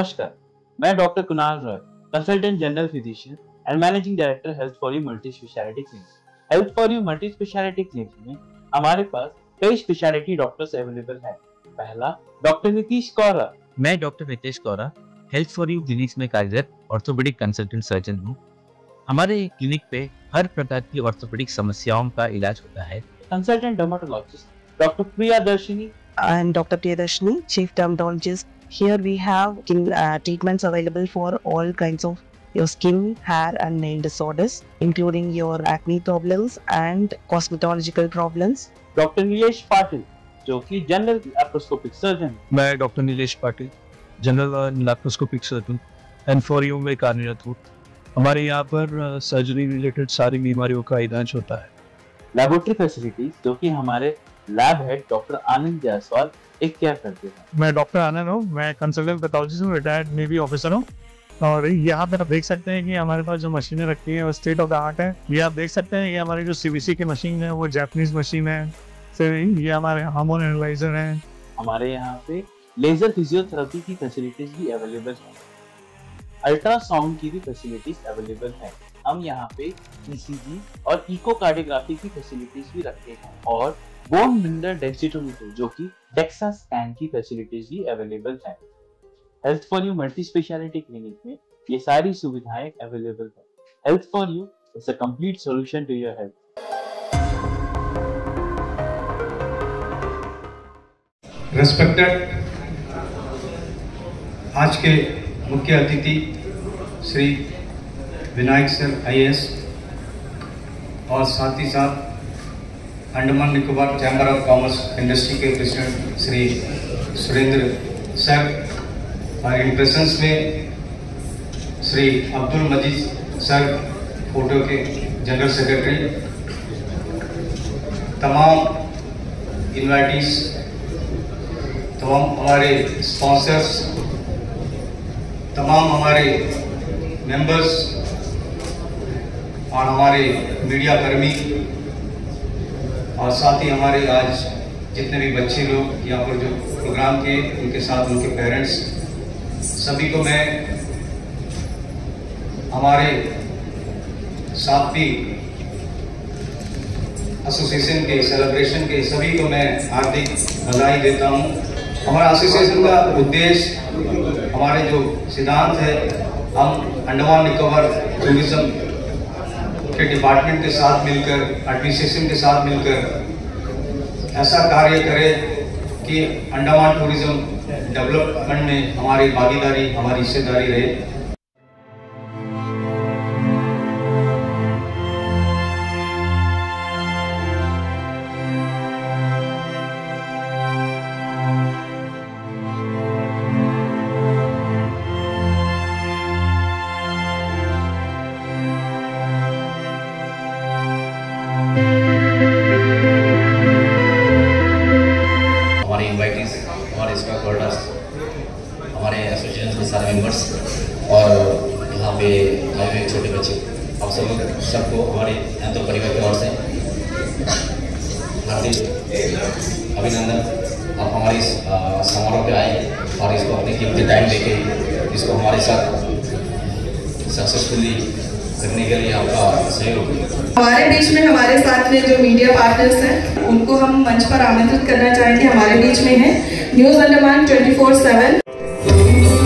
नमस्कार मैं doctor Kunal Roy consultant general physician and managing director health for you multi speciality clinic health for you multi speciality clinic में हमारे पास कई speciality doctors available हैं। पहला डॉक्टर नीतीश कौरा मैं doctor Nitesh Kaura health for you clinics में कार्यरत orthopaedic consultant surgeon हूँ। हमारे क्लिनिक पे हर प्रकार की ऑर्थोपेडिक समस्याओं का इलाज होता है। कंसल्टेंट डर्माटोलॉजिस्ट डॉक्टर प्रिया दर्शनी I'm Dr. Priyadarshini, Chief Dermatologist. Here we have uh, treatments available for all kinds of your skin, hair and nail disorders, including your acne problems and cosmetological problems. Doctor Nilesh Patil जो कि general laparoscopic surgeon मैं doctor Nilesh Patil general laparoscopic surgeon and for you में कार्यरत हूँ हमारे यहाँ पर surgery related सारी बीमारियों का इलाज होता है लेबोरेटरी फैसिलिटीज जो कि हमारे lab head doctor Anand Jaiswal एक केयर करते हैं। मैं डॉक्टर आनंद हूँ मैं कंसल्टेंट पैथोलॉजिस्ट हूँ रिटायर्ड नेवी ऑफिसर हूँ। और यहाँ पे आप देख सकते हैं कि हमारे पास जो मशीनें रखी हैं वो स्टेट ऑफ़ द आर्ट है। ये आप देख सकते हैं कि हमारी जो सीबीसी की मशीन है वो जापानीज मशीन है। फिर ये हमारे हार्मोन एनालाइजर हैं। हमारे यहाँ पे लेजर फिजियोथेरेपी की फैसिलिटीज़ भी अवेलेबल है। अल्ट्रासाउंड की भी फैसिलिटीज़ अवेलेबल है। हम यहाँ पे ईसीजी और इकोकार्डियोग्राफी की फैसिलिटीज़ भी रखते हैं। और बोन मिनरल डेंसिटोमीटर जो कि डेक्सा स्कैन की फैसिलिटीज़ भी अवेलेबल है। Health for you multi speciality clinic में ये सारी सुविधाएँ अवेलेबल है। Health for you is a complete solution to your health respected आज के मुख्य अतिथि श्री विनायक सर आईएएस और साथ ही साथ Andaman Nicobar chamber of commerce industry के प्रेसिडेंट श्री सुरेंद्र सर और इन प्रेजेंस में श्री अब्दुल मजीद सर फ़ोटो के जनरल सेक्रेटरी तमाम इन्वाइटीज तमाम हमारे स्पॉन्सर्स तमाम हमारे मेंबर्स और हमारे मीडिया कर्मी और साथ ही हमारे आज जितने भी बच्चे लोग यहाँ पर जो प्रोग्राम के, उनके साथ उनके पेरेंट्स सभी को मैं हमारे साथी एसोसिएशन के सेलिब्रेशन के सभी को मैं हार्दिक बधाई देता हूँ। हमारा एसोसिएशन का उद्देश्य हमारे जो सिद्धांत है, हम अंडमान निकोबार टूरिज़्म के डिपार्टमेंट के साथ मिलकर, एडमिनिस्ट्रेशन के साथ मिलकर ऐसा कार्य करें कि अंडमान टूरिज़्म डेवलपमेंट में हमारी भागीदारी, हमारी हिस्सेदारी रहे। आप सब सबको हमारे तो परिवार की ओर से हार्दिक अभिनंदन। आप हमारे इस समारोह पे आए और इसको अपने कीमती टाइम देके इसको हमारे साथ सक्सेसफुली करने के लिए आपका सहयोग हमारे बीच में हमारे साथ में जो मीडिया पार्टनर्स हैं, उनको हम मंच पर आमंत्रित करना चाहेंगे, हमारे बीच में है। न्यूज़ अंडमान 24/7 इस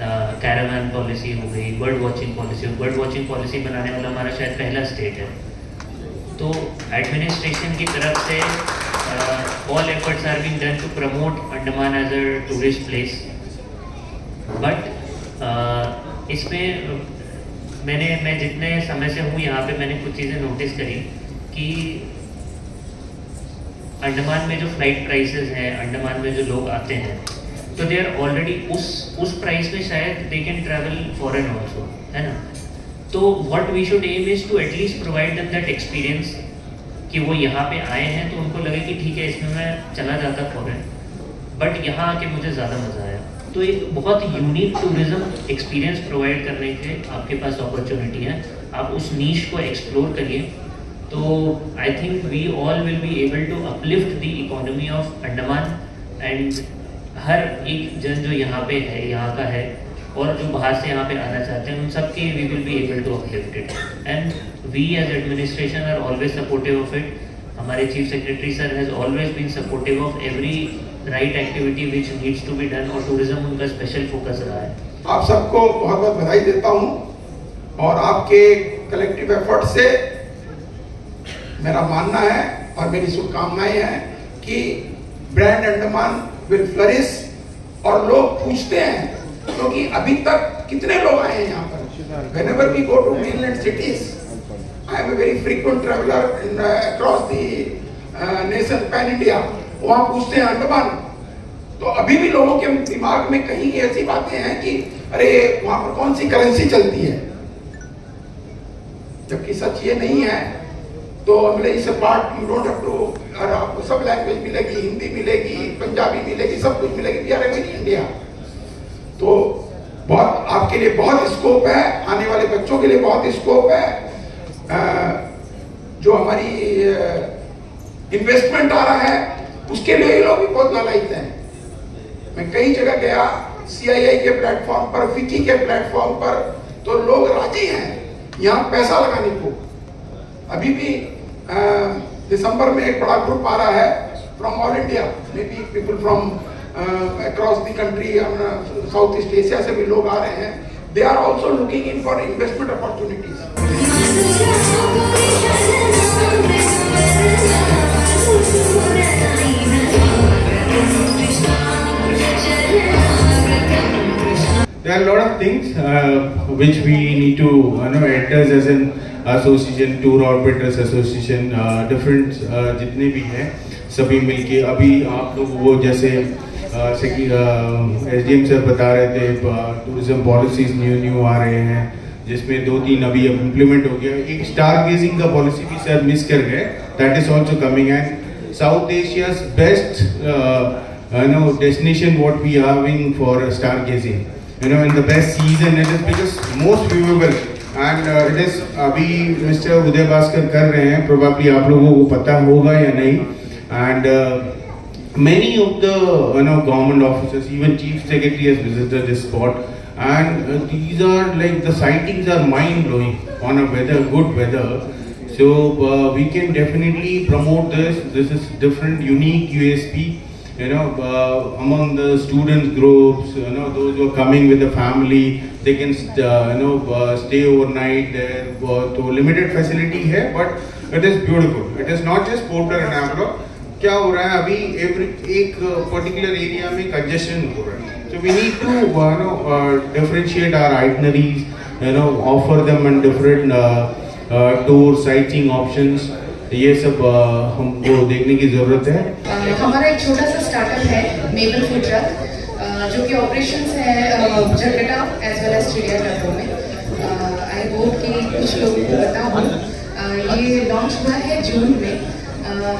कैरावैन पॉलिसी हो गई bird watching policy bird watching policy बनाने वाला हमारा शायद पहला स्टेट है। तो एडमिनिस्ट्रेशन की तरफ़ से all efforts are being done to promote Andaman as a tourist place but इसमें, मैंने, मैं जितने समय से हूँ यहाँ पे, मैंने कुछ चीज़ें नोटिस करी कि अंडमान में जो फ़्लाइट प्राइसेस हैं अंडमान में जो लोग आते हैं तो दे आर ऑलरेडी उस उस प्राइस में शायद they can travel foreign also है ना? तो what we should aim is to at least provide them that experience कि वो यहाँ पे आए हैं तो उनको लगे कि ठीक है, इसमें मैं चला जाता फॉरेन बट यहाँ आके मुझे ज़्यादा मज़ा आया। तो एक बहुत यूनिक टूरिज़्म एक्सपीरियंस प्रोवाइड करने के आपके पास अपॉर्चुनिटी है। आप उस नीच को एक्सप्लोर करिए। तो I think we all will be able to uplift the economy of Andaman and हर एक जन जो यहाँ पे है, यहाँ का है और जो बाहर से यहाँ पे आना चाहते हैं, उन सबके we will be able to uplift it and we as administration are always supportive of it हमारे chief secretary sir has always been supportive of every right activity which needs to be done और tourism उनका special focus रहा है। आप सबको बहुत बहुत बधाई देता हूँ और आपके कलेक्टिव एफर्ट से मेरा मानना है और मेरी शुभकामनाएँ हैं कि ब्रांड अंडमान विल फ्लरिश और लोग पूछते हैं क्योंकि तो अभी तक कितने लोग आए हैं यहाँ पर? Whenever we go to mainland cities. I am a very frequent traveler in uh, across the uh, nation pan India. वहाँ पूछते हैं अंडमान। तो अभी भी लोगों के दिमाग में कहीं ऐसी बातें हैं कि अरे वहाँ पर कौन सी करेंसी चलती है? जबकि सच ये नहीं है तो मतलब इस part you don't have to आपको सब लैंग्वेज मिलेगी हिंदी मिलेगी पंजाबी मिलेगी सब कुछ मिलेगी वी आर इन इंडिया तो बहुत आपके लिए बहुत स्कोप है आने वाले बच्चों के लिए बहुत स्कोप है। आ, जो हमारी इन्वेस्टमेंट आ रहा है उसके लिए ये लोग भी बहुत नालायक हैं। मैं कई जगह गया सीआईआई के प्लेटफॉर्म पर फिकी के प्लेटफॉर्म पर तो लोग राज़ी हैं यहाँ पैसा लगाने को। अभी भी दिसंबर में एक बड़ा ग्रुप आ रहा है from all India may be people from across the country South East Asia से भी लोग आ रहे हैं. They are also looking in for investment opportunities There are a lot of things uh, which we need to you know address as an association tour operators association different जितने भी हैं, सभी मिलके अभी आप लोग वो जैसे एस डी एम सर बता रहे थे टूरिज़्म पॉलिसीज़ न्यू न्यू आ रहे हैं, जिसमें दो तीन अभी अब इम्प्लीमेंट हो गया। एक स्टार गेजिंग का पॉलिसी भी सर मिस कर गए that is also coming and South Asia best you know destination what we having for star gazing you know in the best season it is because most favourable and it is अभी mister Uday Bhaskar कर रहे हैं। Probably आप लोगों को पता होगा या नहीं। And many of the you know government officers even chief secretary has visited this spot and these are like the sightings are mind blowing on a weather good weather so we can definitely promote this this is different unique USP you know, uh, among the student groups, you know, those who are coming with the family, they can, uh, you know, uh, stay overnight there. तो limited facility है, but it is beautiful. It is not just Porter and Amro. क्या हो रहा है अभी every एक particular area में congestion हो रहा है. So we need to, uh, you know, uh, differentiate our itineraries, you know, offer them and different uh, ये सब हमको देखने की ज़रूरत है। हमारा एक छोटा सा स्टार्टअप है मेबल फ़ूड ट्रक जो कि ऑपरेशंस है जरकटा एज वेल एज चिड़ियाघर में। आई होप कि कुछ लोगों को पता हो। ये लॉन्च हुआ है जून में।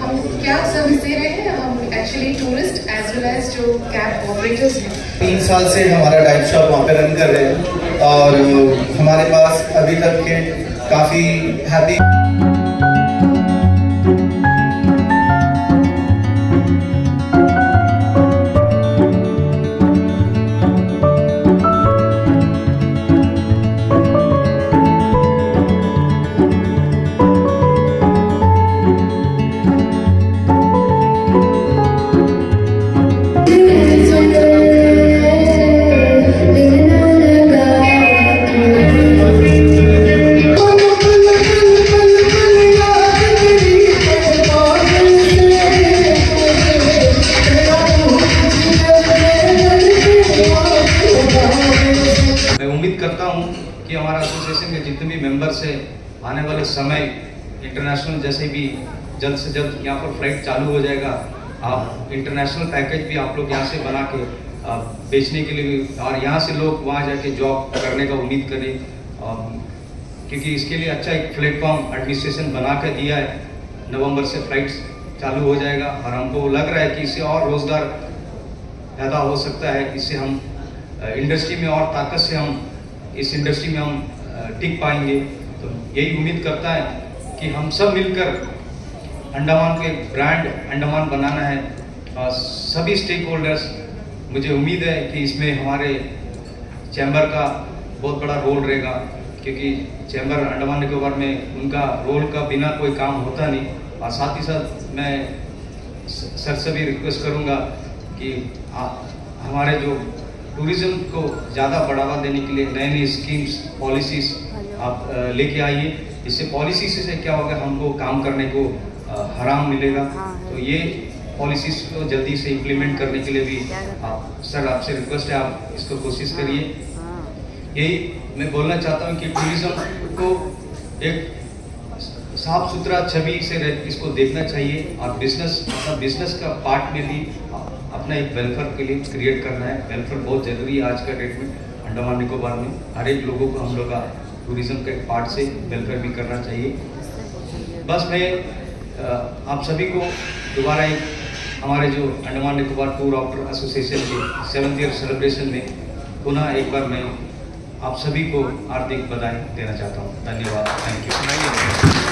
हम क्या सर्विस दे रहे हैं? हम actually tourist as well as जो कैब ऑपरेटर्स हैं। तीन साल से हमारा डाइव शॉप वहाँ पे रन कर रहे हैं और हमारे पास अभी तक के काफ़ी हैप्पी इंटरनेशनल जैसे भी जल्द से जल्द यहाँ पर फ़्लाइट चालू हो जाएगा, आप इंटरनेशनल पैकेज भी आप लोग यहाँ से बना के बेचने के लिए और यहाँ से लोग वहाँ जाके जॉब करने का उम्मीद करें। क्योंकि इसके लिए अच्छा एक प्लेटफॉर्म एडमिनिस्ट्रेशन बना कर दिया है। नवंबर से फ्लाइट्स चालू हो जाएगा और हमको लग रहा है कि इससे और रोज़गार पैदा हो सकता है। इससे हम इंडस्ट्री में और ताकत से हम, इस इंडस्ट्री में हम टिक पाएँगे। तो यही उम्मीद करता है। कि हम सब मिलकर अंडमान के ब्रांड अंडमान बनाना है। और सभी स्टेक होल्डर्स मुझे उम्मीद है कि इसमें हमारे चैम्बर का बहुत बड़ा रोल रहेगा क्योंकि चैम्बर अंडमान निकोबार में उनका रोल का बिना कोई काम होता नहीं। और साथ ही साथ मैं सर से भी रिक्वेस्ट करूँगा कि आ, हमारे जो टूरिज़्म को ज़्यादा बढ़ावा देने के लिए नए नए स्कीम्स पॉलिसीज़ आप लेके आइए। इससे पॉलिसी से क्या होगा? हमको काम करने को हराम मिलेगा। तो ये पॉलिसीज़ को जल्दी से इम्प्लीमेंट करने के लिए भी आप सर आपसे रिक्वेस्ट है आप इसको कोशिश करिए। यही मैं बोलना चाहता हूँ कि टूरिज़्म को एक साफ़ सुथरा छवि से इसको देखना चाहिए और बिज़नेस अपना बिज़नेस का पार्ट में भी अपना एक वेलफेयर के लिए क्रिएट करना है। वेलफेयर बहुत ज़रूरी है आज का डेट में अंडमान निकोबार में। हर एक लोगों को हम लोग का टूरिज़्म के पार्ट से मिलकर भी करना चाहिए। बस मैं आप सभी को दोबारा एक हमारे जो Andaman Nicobar tour operator association के सेवन्थ ईयर सेलिब्रेशन में पुनः एक बार मैं आप सभी को हार्दिक बधाई देना चाहता हूँ। धन्यवाद। Thank you